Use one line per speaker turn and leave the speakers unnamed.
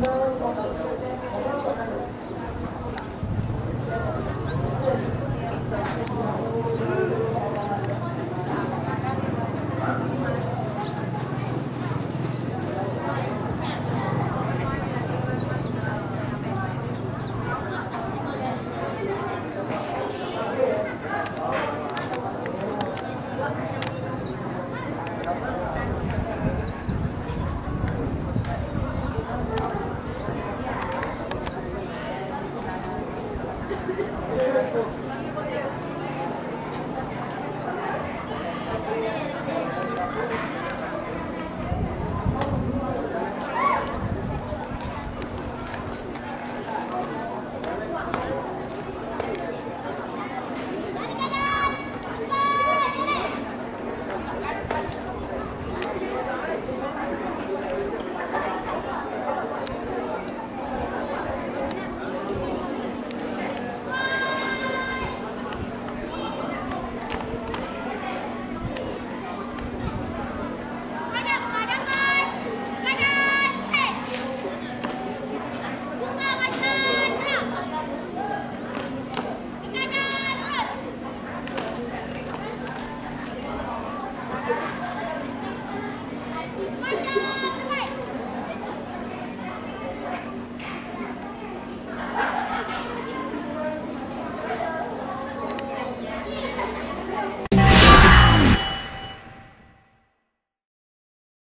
No, Thank you.